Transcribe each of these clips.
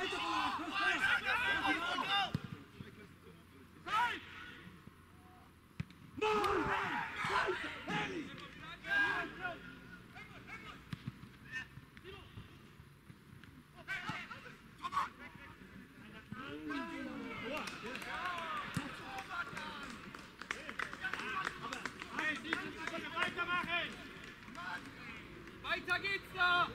Weitermachen! Weiter geht's da!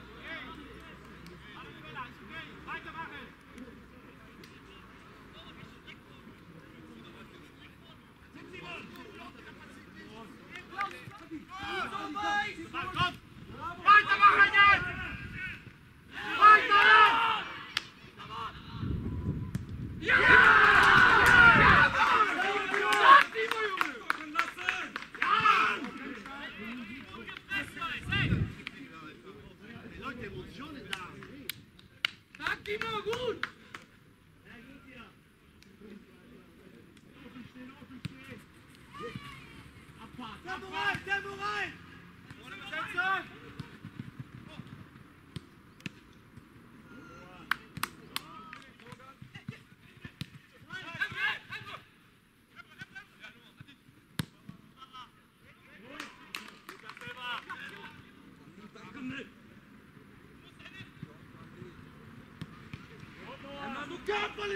Timo, gut! Tempo rein, Tempo rein! Ohne Besetzung!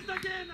again.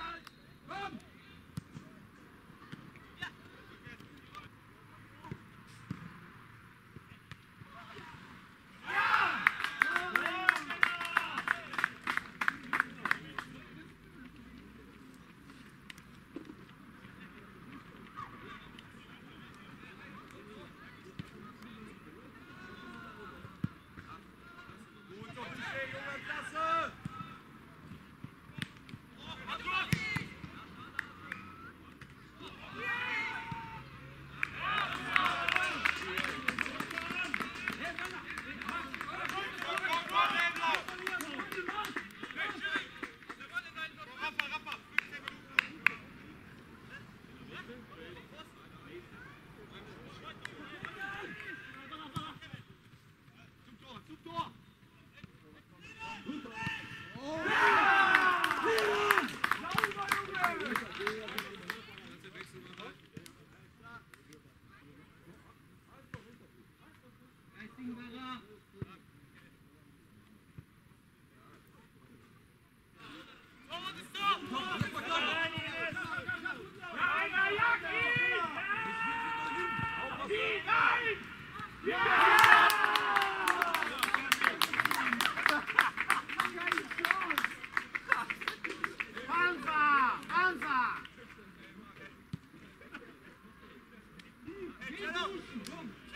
Come on.